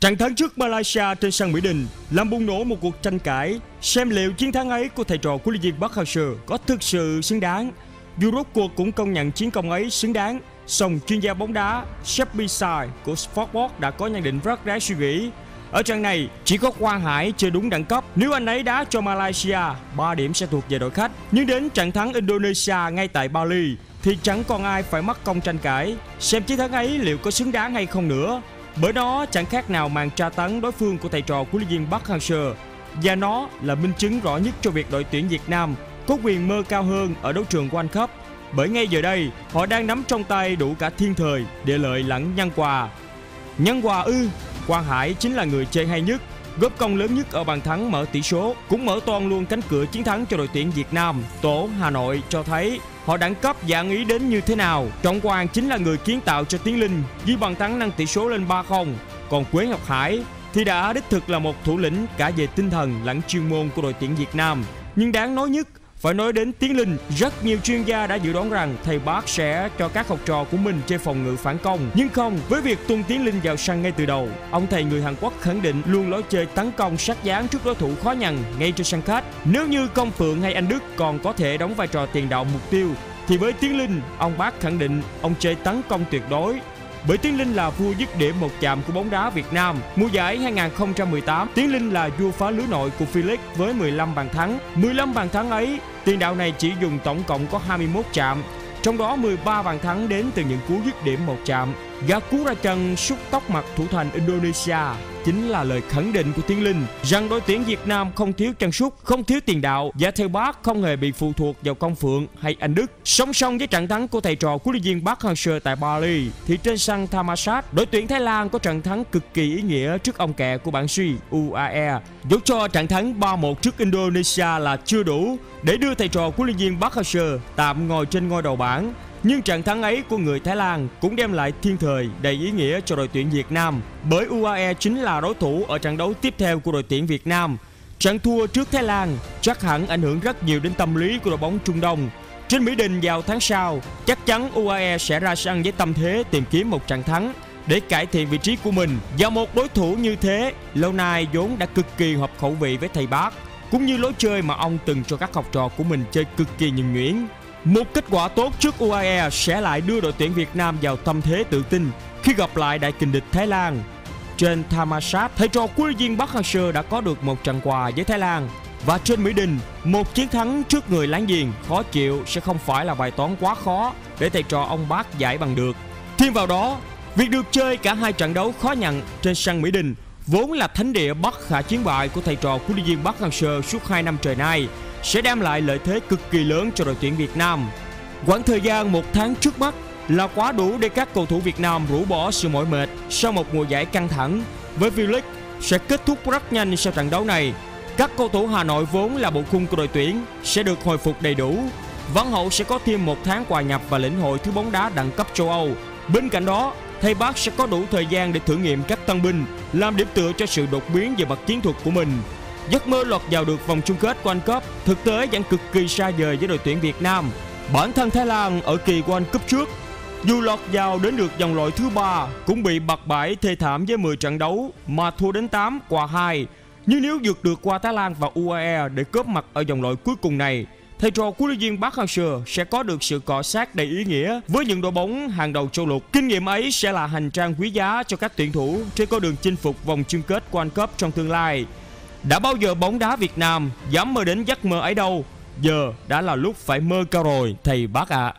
Trận thắng trước Malaysia trên sân Mỹ Đình làm bùng nổ một cuộc tranh cãi xem liệu chiến thắng ấy của thầy trò của Liên viên Park Hang-seo có thực sự xứng đáng. Dù rốt cuộc cũng công nhận chiến công ấy xứng đáng, song chuyên gia bóng đá Shepby Sai của Sportbox đã có nhận định rất đáng suy nghĩ. Ở trận này, chỉ có Quang Hải chơi đúng đẳng cấp. Nếu anh ấy đá cho Malaysia, 3 điểm sẽ thuộc về đội khách. Nhưng đến trận thắng Indonesia ngay tại Bali, thì chẳng còn ai phải mắc công tranh cãi. Xem chiến thắng ấy liệu có xứng đáng hay không nữa. Bởi nó chẳng khác nào màn tra tấn đối phương của thầy trò của Liên viên Park Hang-seo và nó là minh chứng rõ nhất cho việc đội tuyển Việt Nam có quyền mơ cao hơn ở đấu trường World Cup. Bởi ngay giờ đây, họ đang nắm trong tay đủ cả thiên thời, địa lợi lẫn nhân quà. Nhân quà ư, Quang Hải chính là người chơi hay nhất, góp công lớn nhất ở bàn thắng mở tỷ số, cũng mở toan luôn cánh cửa chiến thắng cho đội tuyển Việt Nam. Tổ Hà Nội cho thấy họ đẳng cấp dạng ý đến như thế nào. Trọng Quang chính là người kiến tạo cho Tiến Linh ghi bàn thắng nâng tỷ số lên 3-0. Còn Quế Ngọc Hải thì đã đích thực là một thủ lĩnh cả về tinh thần lẫn chuyên môn của đội tuyển Việt Nam. Nhưng đáng nói nhất phải nói đến Tiến Linh, rất nhiều chuyên gia đã dự đoán rằng thầy Park sẽ cho các học trò của mình chơi phòng ngự phản công. Nhưng không, với việc tung Tiến Linh vào sân ngay từ đầu, ông thầy người Hàn Quốc khẳng định luôn lối chơi tấn công sát dáng trước đối thủ khó nhằn ngay trên sân khách. Nếu như Công Phượng hay Anh Đức còn có thể đóng vai trò tiền đạo mục tiêu, thì với Tiến Linh, ông Park khẳng định ông chơi tấn công tuyệt đối, bởi Tiến Linh là vua dứt điểm một chạm của bóng đá Việt Nam. Mùa giải 2018, Tiến Linh là vua phá lưới nội của Felix với 15 bàn thắng. 15 bàn thắng ấy, tiền đạo này chỉ dùng tổng cộng có 21 chạm, trong đó 13 bàn thắng đến từ những cú dứt điểm một chạm. Gã cú ra chân xúc tóc mặt thủ thành Indonesia chính là lời khẳng định của Tiến Linh rằng đội tuyển Việt Nam không thiếu chân sút, không thiếu tiền đạo và theo bác không hề bị phụ thuộc vào Công Phượng hay Anh Đức. Song song với trận thắng của thầy trò của luyện viên Park Hang-seo tại Bali thì trên sân Thammasat, đội tuyển Thái Lan có trận thắng cực kỳ ý nghĩa trước ông kẹ của bảng suy UAE. Dẫu cho trận thắng 3-1 trước Indonesia là chưa đủ để đưa thầy trò của luyện viên Park Hang-seo tạm ngồi trên ngôi đầu bảng nhưng trận thắng ấy của người Thái Lan cũng đem lại thiên thời đầy ý nghĩa cho đội tuyển Việt Nam bởi UAE chính là đối thủ ở trận đấu tiếp theo của đội tuyển Việt Nam. Trận thua trước Thái Lan chắc hẳn ảnh hưởng rất nhiều đến tâm lý của đội bóng Trung Đông. Trên Mỹ Đình vào tháng sau, chắc chắn UAE sẽ ra sân với tâm thế tìm kiếm một trận thắng để cải thiện vị trí của mình. Và một đối thủ như thế, lâu nay vốn đã cực kỳ hợp khẩu vị với thầy bác cũng như lối chơi mà ông từng cho các học trò của mình chơi cực kỳ nhuần nhuyễn. Một kết quả tốt trước UAE sẽ lại đưa đội tuyển Việt Nam vào tâm thế tự tin khi gặp lại đại kình địch Thái Lan. Trên Thammasat, thầy trò của viên Park Hang-seo đã có được một trận quà với Thái Lan và trên Mỹ Đình, một chiến thắng trước người láng giềng khó chịu sẽ không phải là bài toán quá khó để thầy trò ông Park giải bằng được. Thêm vào đó, việc được chơi cả hai trận đấu khó nhận trên sân Mỹ Đình vốn là thánh địa bất khả chiến bại của thầy trò của viên Park Hang-seo suốt 2 năm trời nay sẽ đem lại lợi thế cực kỳ lớn cho đội tuyển Việt Nam. Quãng thời gian một tháng trước mắt là quá đủ để các cầu thủ Việt Nam rũ bỏ sự mỏi mệt sau một mùa giải căng thẳng với V-League sẽ kết thúc rất nhanh sau trận đấu này. Các cầu thủ Hà Nội vốn là bộ khung của đội tuyển sẽ được hồi phục đầy đủ. Văn Hậu sẽ có thêm một tháng quà nhập và lĩnh hội thứ bóng đá đẳng cấp châu Âu. Bên cạnh đó, thầy Park sẽ có đủ thời gian để thử nghiệm các tân binh, làm điểm tựa cho sự đột biến về mặt chiến thuật của mình. Giấc mơ lọt vào được vòng chung kết World Cup thực tế vẫn cực kỳ xa vời với đội tuyển Việt Nam. Bản thân Thái Lan ở kỳ World Cup trước dù lọt vào đến được vòng loại thứ ba cũng bị bạc bãi thê thảm với 10 trận đấu mà thua đến 8 qua 2. Nhưng nếu vượt được qua Thái Lan và UAE để cướp mặt ở vòng loại cuối cùng này, thầy trò của luyện viên Park Hang-seo sẽ có được sự cọ sát đầy ý nghĩa với những đội bóng hàng đầu châu lục. Kinh nghiệm ấy sẽ là hành trang quý giá cho các tuyển thủ trên con đường chinh phục vòng chung kết World Cup trong tương lai. Đã bao giờ bóng đá Việt Nam dám mơ đến giấc mơ ấy đâu Giờ đã là lúc phải mơ cao rồi, thầy bác ạ à.